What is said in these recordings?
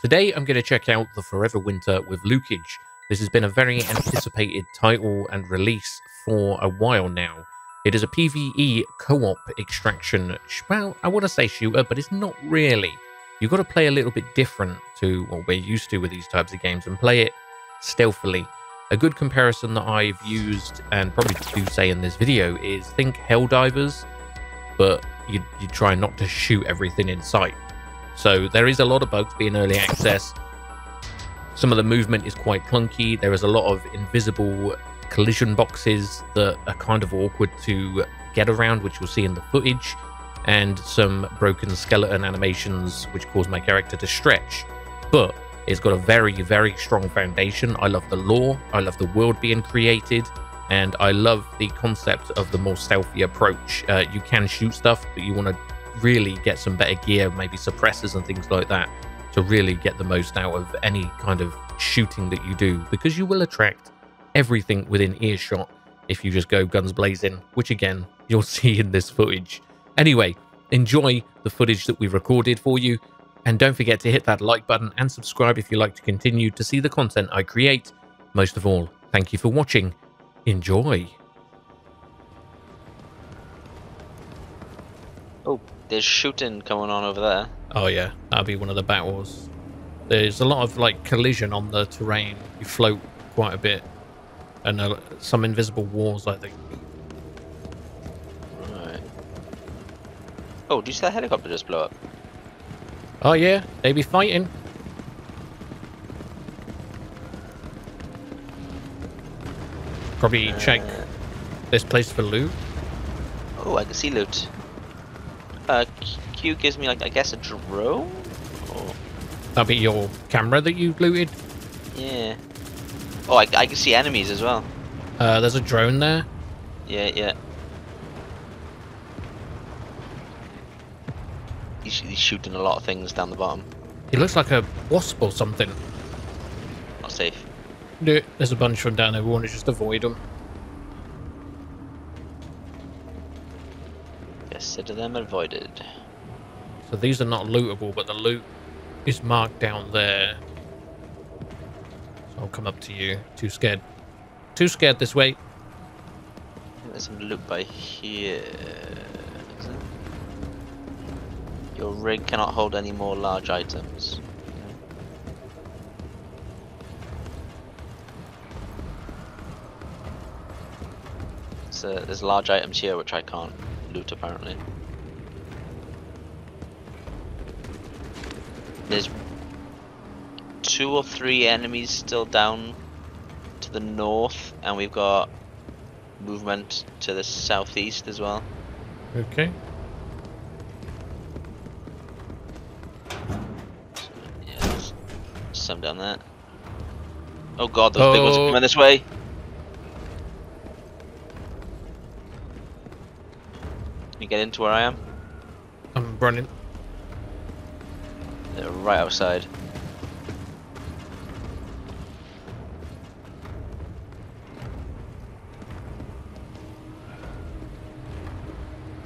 Today I'm going to check out The Forever Winter with Lukage. This has been a very anticipated title and release for a while now. It is a PvE co-op extraction, well, I want to say shooter, but it's not really. You've got to play a little bit different to what we're used to with these types of games and play it stealthily. A good comparison that I've used and probably do say in this video is think Helldivers, but you, you try not to shoot everything in sight. So there is a lot of bugs being early access. Some of the movement is quite clunky. There is a lot of invisible collision boxes that are kind of awkward to get around, which you'll see in the footage, and some broken skeleton animations which cause my character to stretch. But it's got a very, very strong foundation. I love the lore, I love the world being created, and I love the concept of the more stealthy approach. Uh, you can shoot stuff, but you want to really get some better gear, maybe suppressors and things like that, to really get the most out of any kind of shooting that you do, because you will attract everything within earshot if you just go guns blazing, which again, you'll see in this footage. Anyway, enjoy the footage that we recorded for you, and don't forget to hit that like button and subscribe if you like to continue to see the content I create. Most of all, thank you for watching. Enjoy. Oh, there's shooting going on over there. Oh yeah, that'll be one of the battles. There's a lot of like collision on the terrain. You float quite a bit, and uh, some invisible walls. I think. Right. Oh, do you see that helicopter just blow up? Oh yeah, they be fighting. Probably check Uh, this place for loot. Oh, I can see loot. Uh, Q- gives me like I guess a drone. Oh, That'll be your camera that you looted. yeah. Oh, I, I can see enemies as well. Uh, there's a drone there. Yeah, yeah. He's, he's shooting a lot of things down the bottom. He looks like a wasp or something. Not safe. There- There's a bunch from down there. We want to just avoid them. Consider them avoided. So these are not lootable, but the loot is marked down there. So I'll come up to you. Too scared. Too scared this way. There's some loot by here. Your rig cannot hold any more large items. So there's large items here which I can't loot apparently. There's two or three enemies still down to the north and we've got movement to the southeast as well. Okay. Yeah, some down there. Oh god, those big ones are Oh. coming this way. Can you get into where I am? I'm running. They're right outside.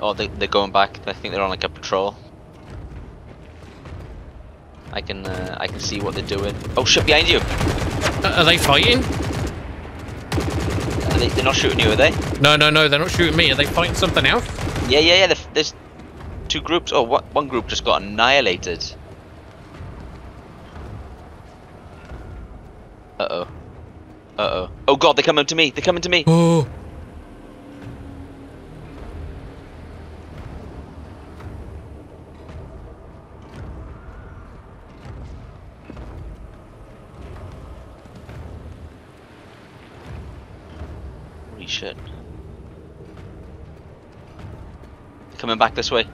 Oh, they, they're going back. I think they're on like a patrol. I can uh, I can see what they're doing. Oh shit! Behind you! Uh, are they fighting? Are they, they're not shooting you, are they? No, no, no. They're not shooting me. Are they fighting something else? Yeah, yeah, yeah. the- There's two groups. Oh, what, one group just got annihilated. Uh oh. Uh oh. Oh god, they're coming to me. They're coming to me. Oh. Holy shit. Coming back this way.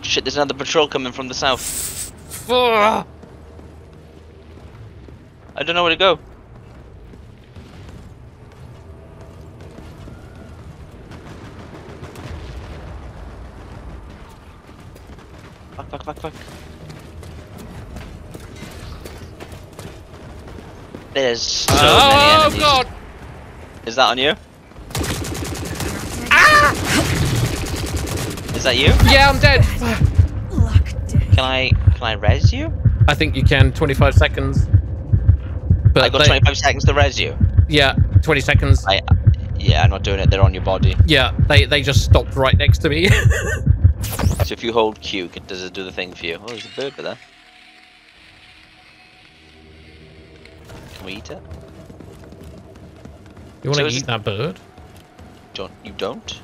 Shit, there's another patrol coming from the south. I don't know where to go. Fuck, fuck, fuck, fuck. There's so many oh, enemies. oh god! Is that on you? Is that you? Yeah, I'm dead. Look, Dick. Can I can I res you? I think you can. 25 seconds. But I got they- 25 seconds to res you. Yeah, 20 seconds. I, yeah, I'm not doing it. They're on your body. Yeah, they, they just stopped right next to me. So if you hold Q, does it do the thing for you? Oh, there's a bird there. Can we eat it? you want to is eat that bird? Don't you don't?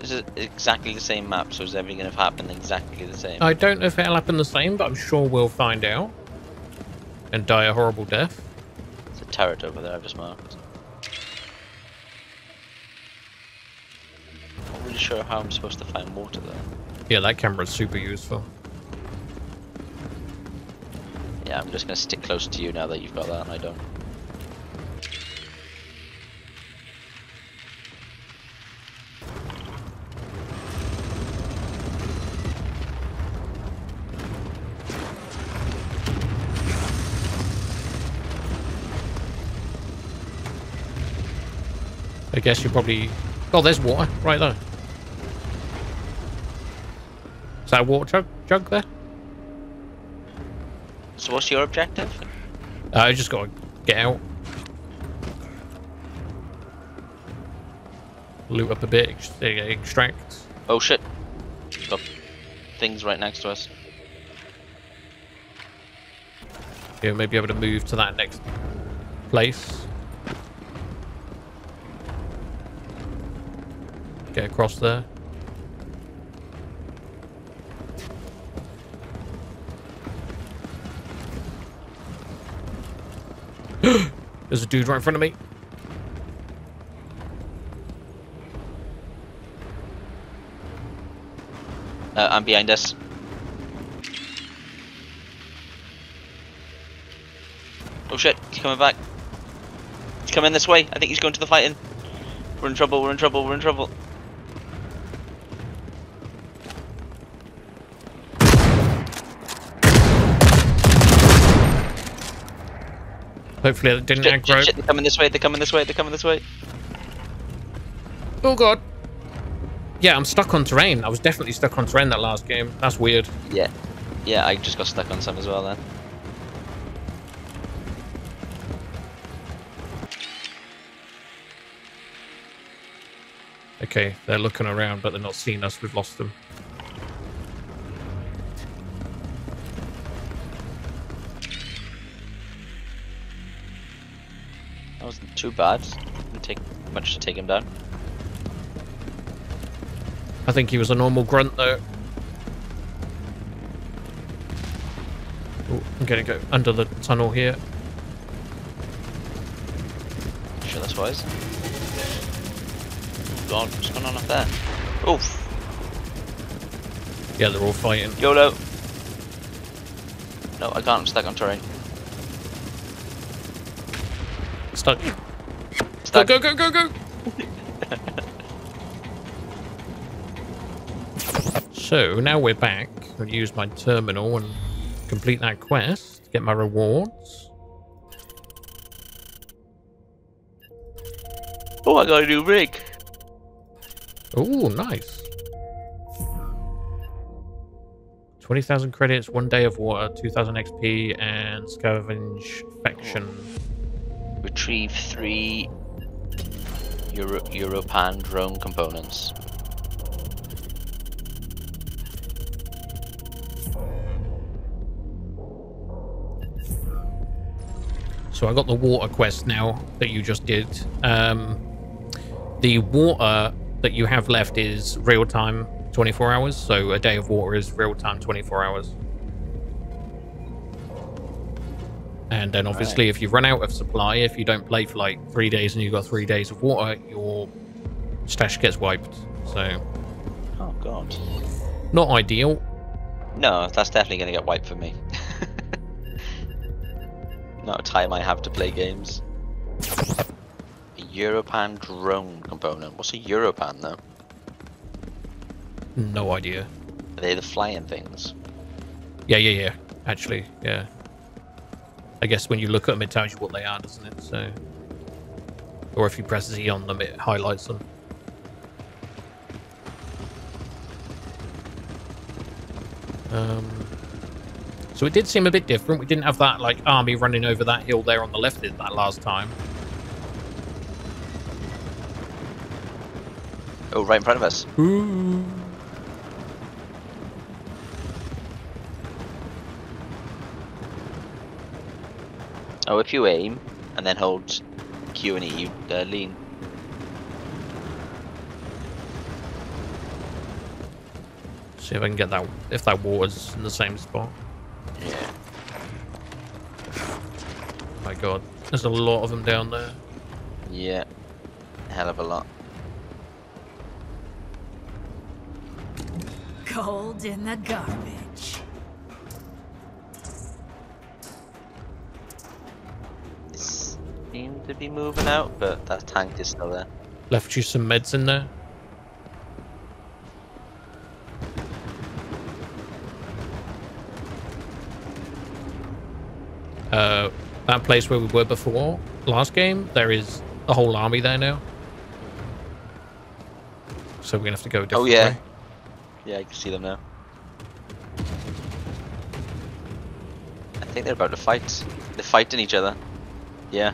Is it exactly the same map? So is everything gonna happen exactly the same? I don't know if it'll happen the same, but I'm sure we'll find out. And die a horrible death. There's a turret over there I've just marked. Not really sure how I'm supposed to find water there. Yeah, that camera's super useful. Yeah, I'm just gonna stick close to you now that you've got that and I don't. I guess you probably... Oh, there's water right there. Is that a water jug, jug there? So what's your objective? Uh, I just gotta get out. Loot up a bit, uh, extract. Oh shit! Got things right next to us. Yeah, maybe able to move to that next place. Get across there. There's a dude right in front of me. Uh, I'm behind us. Oh shit, he's coming back. He's coming this way. I think he's going to the fighting. We're in trouble, we're in trouble, we're in trouble. Hopefully it didn't Shit, shit, shit, they're coming this way, they're coming this way, they're coming this way. Oh god. Yeah, I'm stuck on terrain. I was definitely stuck on terrain that last game. That's weird. Yeah. Yeah, I just got stuck on some as well then. Okay, they're looking around, but they're not seeing us. We've lost them. Too bad. Didn't take much to take him down. I think he was a normal grunt, though. Ooh, I'm gonna go under the tunnel here. Sure that's wise. God, what's going on up there? Oof. Yeah, they're all fighting. YOLO. No, I can't. I'm stuck on terrain. Stuck. Go, Stuck. go, go, go, go! so, now we're back. I'll use my terminal and complete that quest. To get my rewards. Oh, I got a new rig. Oh, nice. 20,000 credits, one day of water, 2,000 XP, and scavenge faction. Retrieve three Euro Europan drone components. So I got the water quest now that you just did. Um, the water that you have left is real time 24 hours. So a day of water is real time 24 hours. And then obviously, if you run out of supply, if you don't play for like three days and you've got three days of water, your stash gets wiped. So Oh god. not ideal. No, that's definitely gonna get wiped for me. Not a time I have to play games. A Europan drone component. What's a Europan though? No idea. Are they the flying things? Yeah, yeah, yeah. Actually, yeah. I guess when you look at them, it tells you what they are, doesn't it? So, or if you press Z on them, it highlights them. Um, so it did seem a bit different. We didn't have that like army running over that hill there on the left did that last time. Oh, right in front of us. Ooh. Oh, if you aim and then hold Q and E, you uh, lean. See if I can get that if that water's in the same spot. Yeah. My god. There's a lot of them down there. Yeah. Hell of a lot. Cold in the garbage. To be moving out, but that tank is still there. Left you some meds in there. Uh, that place where we were before, last game, there is a whole army there now. So we're gonna have to go a different Oh yeah. way. Yeah, I can see them now. I think they're about to fight. They're fighting each other. Yeah.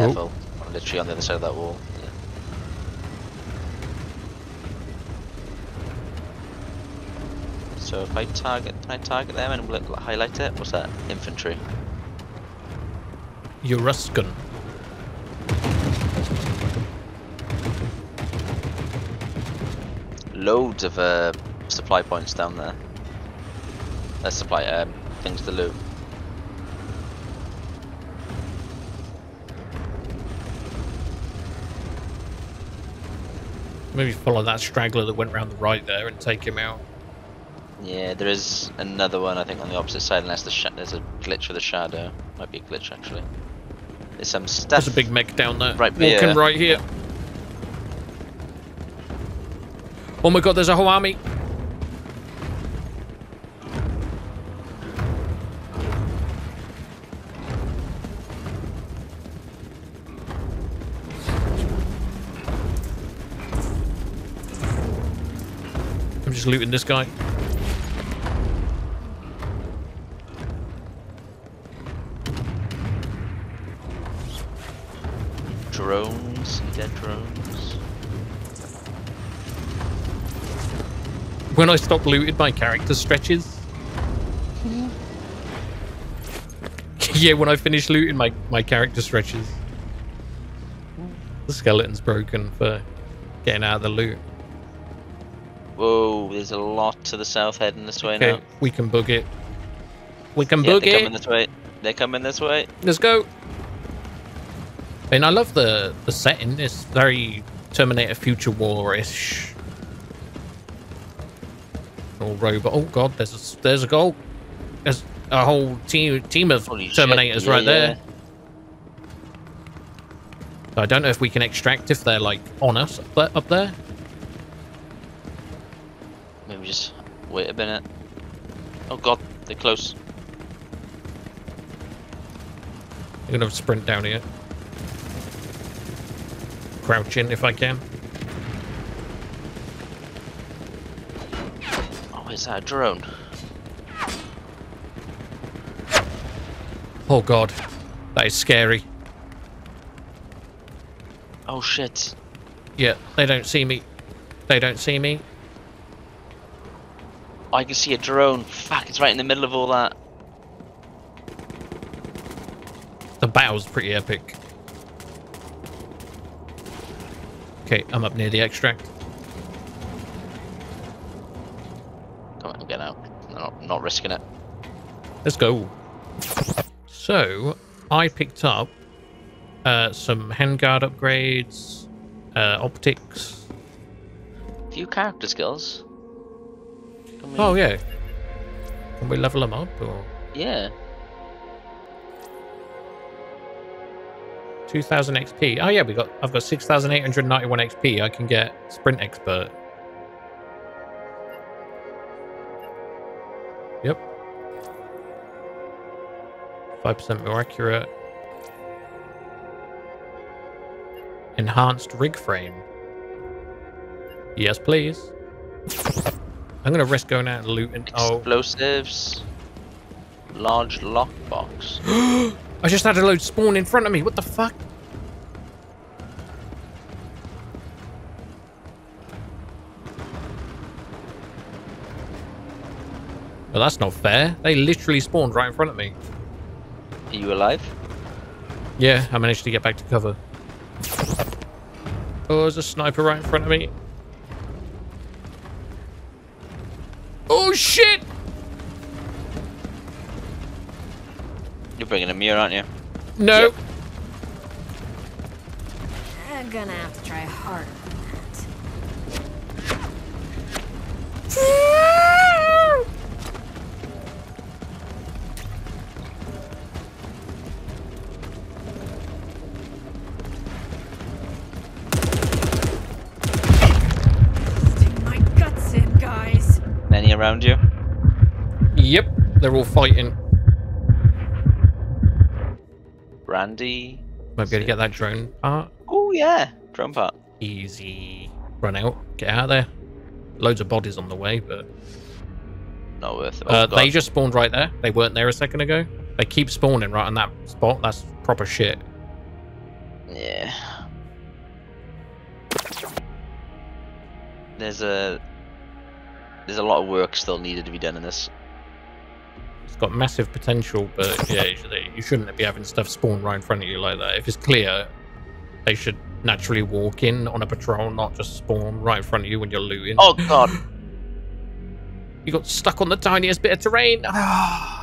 Careful. I'm literally on the other side of that wall. Yeah. So if I target, can I target them and highlight it? What's that? Infantry. Euruskan. Loads of uh, supply points down there. Uh, supply um, things to loot. Maybe follow that straggler that went round the right there and take him out. Yeah, there is another one I think on the opposite side unless the there's a glitch with the shadow. Might be a glitch actually. There's some stuff. There's a big mech down there. Right Walking right here. Oh my god, there's a whole army. Just looting this guy. drones, dead drones. When I stop looting, my character stretches. yeah, when I finish looting, my, my character stretches. The skeleton's broken for getting out of the loot. Whoa, there's a lot to the south heading this way Okay, now. we can book it. We can Yeah, book they're it. coming this way. They're coming this way. Let's go. I mean, I love the the setting. It's very Terminator Future War-ish. All robot. Oh god, there's a there's a goal. There's a whole team team of Holy Terminators yeah, right there. I don't know if we can extract if they're like on us up there. Up there. Maybe just wait a minute. Oh god, they're close. I'm gonna sprint down here. Crouch in if I can. Oh, is that a drone? Oh god, that is scary. Oh shit. Yeah, they don't see me. They don't see me. Oh, I can see a drone. Fuck, it's right in the middle of all that. The battle's pretty epic. Okay, I'm up near the extract. Come on, get out. Not, not risking it. Let's go. So, I picked up uh, some handguard upgrades, uh, optics. Few character skills. Oh, yeah. Can we level them up? Or... Yeah. 2,000 XP. Oh yeah, we got. I've got 6,891 XP. I can get sprint expert. Yep. 5% more accurate. Enhanced rig frame. Yes, please. I'm gonna risk going out and looting. Oh, Explosives. Large lockbox. I just had a load spawn in front of me. What the fuck? Well, that's not fair. They literally spawned right in front of me. Are you alive? Yeah, I managed to get back to cover. Oh, there's a sniper right in front of me. Oh, shit! You're bringing a mirror, aren't you? No. Yep. I'm gonna have to try harder than that. Around you? Yep, they're all fighting. Brandy? Might be able to get that drone part. Oh yeah, drone part. Easy. Run out. Get out of there. Loads of bodies on the way, but... Not worth it. Oh, Uh, they just spawned right there. They weren't there a second ago. They keep spawning right on that spot. That's proper shit. Yeah. There's a there's a lot of work still needed to be done in this. It's got massive potential, but yeah, you, should, you shouldn't be having stuff spawn right in front of you like that. If it's clear, they should naturally walk in on a patrol, not just spawn right in front of you when you're looting. Oh god. You got stuck on the tiniest bit of terrain. Ah.